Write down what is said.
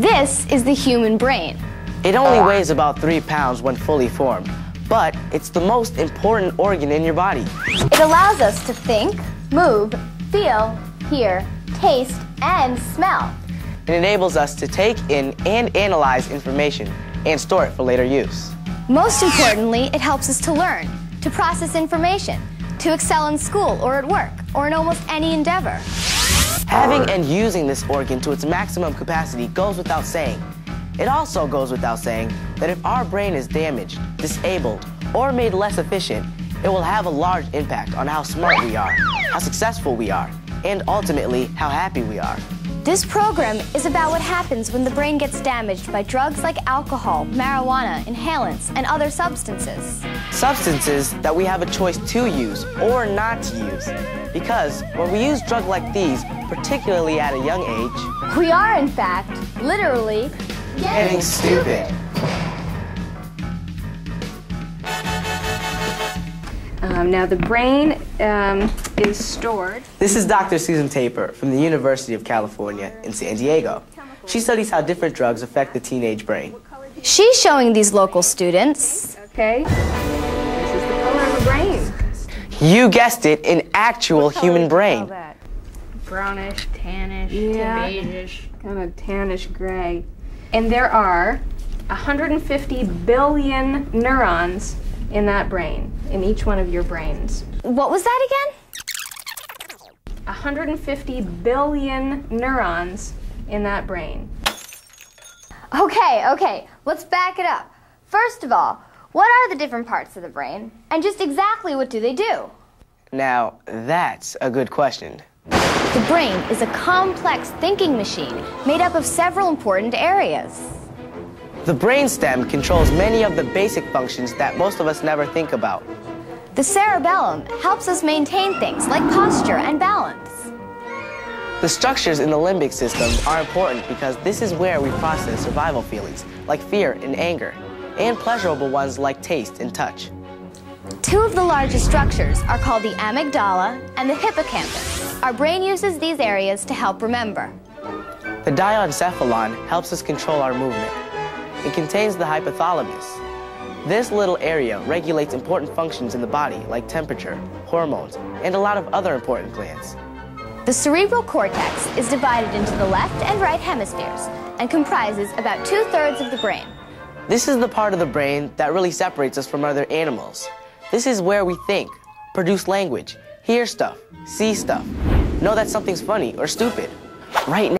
This is the human brain. It only weighs about three pounds when fully formed, but it's the most important organ in your body. It allows us to think, move, feel, hear, taste, and smell. It enables us to take in and analyze information and store it for later use. Most importantly, it helps us to learn, to process information, to excel in school or at work, or in almost any endeavor. Having and using this organ to its maximum capacity goes without saying. It also goes without saying that if our brain is damaged, disabled, or made less efficient, it will have a large impact on how smart we are, how successful we are, and ultimately how happy we are. This program is about what happens when the brain gets damaged by drugs like alcohol, marijuana, inhalants, and other substances. Substances that we have a choice to use or not to use. Because when we use drugs like these, particularly at a young age, We are, in fact, literally getting stupid. Um, now the brain um, is stored. This is Dr. Susan Tapert from the University of California in San Diego. She studies how different drugs affect the teenage brain. She's showing these local students Okay, this is the color of a brain. You guessed it, an actual What color human you call brain. that? brownish, tannish, Yeah. beigeish. Kind of tannish gray. And there are 150 billion neurons in that brain, in each one of your brains. What was that again? 150 billion neurons in that brain. Okay, okay, let's back it up. First of all, what are the different parts of the brain? And just exactly what do they do? Now, that's a good question. The brain is a complex thinking machine made up of several important areas. The brainstem controls many of the basic functions that most of us never think about. The cerebellum helps us maintain things like posture and balance. The structures in the limbic system are important because this is where we process survival feelings like fear and anger, and pleasurable ones like taste and touch. Two of the largest structures are called the amygdala and the hippocampus. Our brain uses these areas to help remember. The diencephalon helps us control our movement. It contains the hypothalamus. This little area regulates important functions in the body like temperature, hormones, and a lot of other important glands. The cerebral cortex is divided into the left and right hemispheres and comprises about two thirds of the brain. This is the part of the brain that really separates us from other animals. This is where we think, produce language, hear stuff, see stuff, know that something's funny or stupid. Right now,